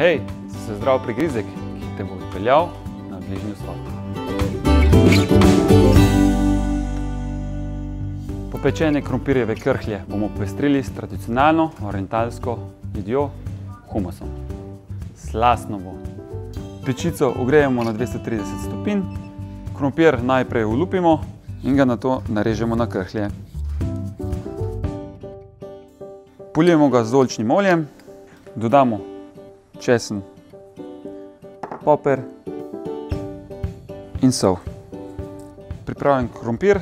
Hej, se zdrav prigrizek, ki te bo odpeljal na bližnji vzhod. Popečene krompirjeve krhlje bomo pestrili s tradicionalno orientalsko jedjo humusom. Slastno bo. Pečico ogrejemo na 230 stopinj, krompir najprej olupimo in ga nato narežemo na krhlje. Polijemo ga z oljčnim oljem, dodamo česen, poper in sol. Pripravljen krompir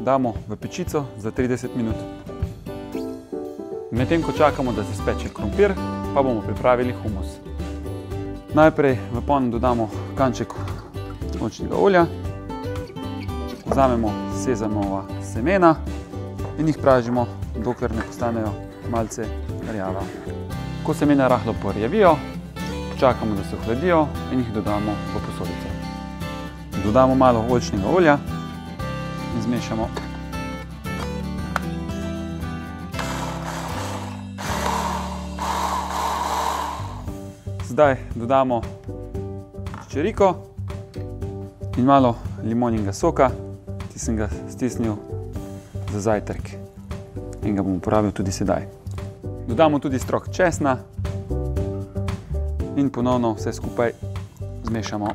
damo v pečico za 30 minut. Medtem ko čakamo, da se speče krompir, pa bomo pripravili humus. Najprej v ponj dodamo kanček oljčnega olja, vzamemo sezamova semena in jih pražimo, dokler ne postanejo malce rjava. Ko semena rahlo porjavijo, čakamo, da se ohladijo in jih dodamo v posodico. Dodamo malo oljčnega olja in zmešamo. Zdaj dodamo čičeriko in malo limoninega soka, ki sem ga stisnil za zajtrk in ga bom uporabil tudi sedaj. Dodamo tudi strok česna in ponovno vse skupaj zmešamo.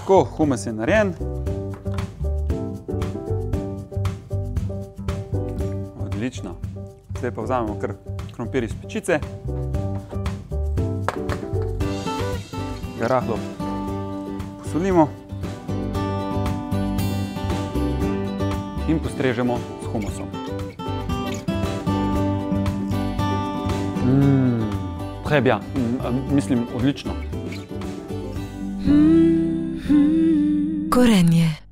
Tako, humus je narejen. Odlično. Zdaj pa vzamemo kar krompir iz pečice. Ga rahlo posolimo in postrežemo s humusom. Très bien, mislim odlično. Korenje.